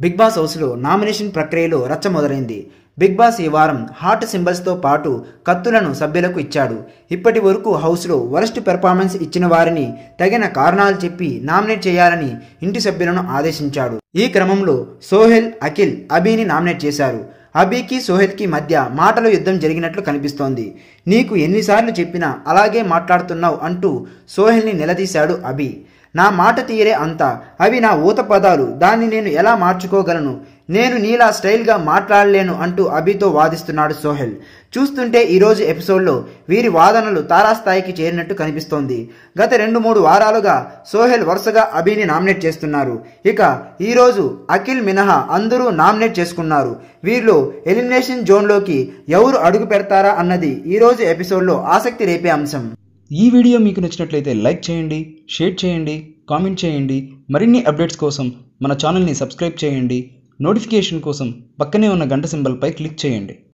Big boss హౌస్లో nomination ప్రక్రియలో రచ్చ మొదలైంది. బిగ్ బాస్ ఈ వారం హార్ట్ సింబల్స్తో పాటు కత్తులను సభ్యులకు ఇచ్చాడు. ఇప్పటి వరకు హౌస్లో వరస్ట్ పెర్ఫార్మెన్స్ ఇచ్చిన వారిని తగిన కారణాలు చెప్పి నామినేట్ చేయాలని ఇంటి సభ్యులను ఆదేశించాడు. ఈ క్రమంలో సోహెల్ అఖిల్ అబీని నామినేట్ చేశారు. అబీకి సోహెల్కి మధ్య మాటల యుద్ధం జరిగినట్లు కనిపిస్తోంది. నీకు ఎన్నిసార్లు చెప్పినా అలాగే మాట్లాడుతున్నావు అంటూ సోహెల్ని నిలదీశాడు అబీ నా మాట తీరే అంత. అవి నా ఊత పదాలు దాన్ని నేను ఎలా మార్చుకోగలను? నేను నీలా స్టైల్గా మాట్లాడలేను అంటూ అభితో వాదిస్తున్నాడు సోహెల్. చూస్తుంటే ఈరోజు ఎపిసోడ్లో వీరి వాదనలు తారాస్థాయికి చేరినట్టు కనిపిస్తోంది. గత రెండు మూడు వారాలుగా సోహెల్ వరుసగా అభిని నామినేట్ చేస్తున్నారు. ఇక ఈరోజు అఖిల్ మినహా అందరూ నామినేట్ చేసుకున్నారు. వీరిలో ఎలిమినేషన్ జోన్లోకి ఎవరు అడుగు పెడతారా అన్నది ఈరోజు ఎపిసోడ్లో ఆసక్తి రేపే అంశం. ఈ వీడియో మీకు నచ్చినట్లయితే లైక్ చేయండి షేర్ చేయండి కామెంట్ చేయండి. మరిన్ని అప్డేట్స్ కోసం మన ఛానల్ని సబ్స్క్రైబ్ చేయండి. నోటిఫికేషన్ కోసం పక్కనే ఉన్న గంట సింబల్పై క్లిక్ చేయండి.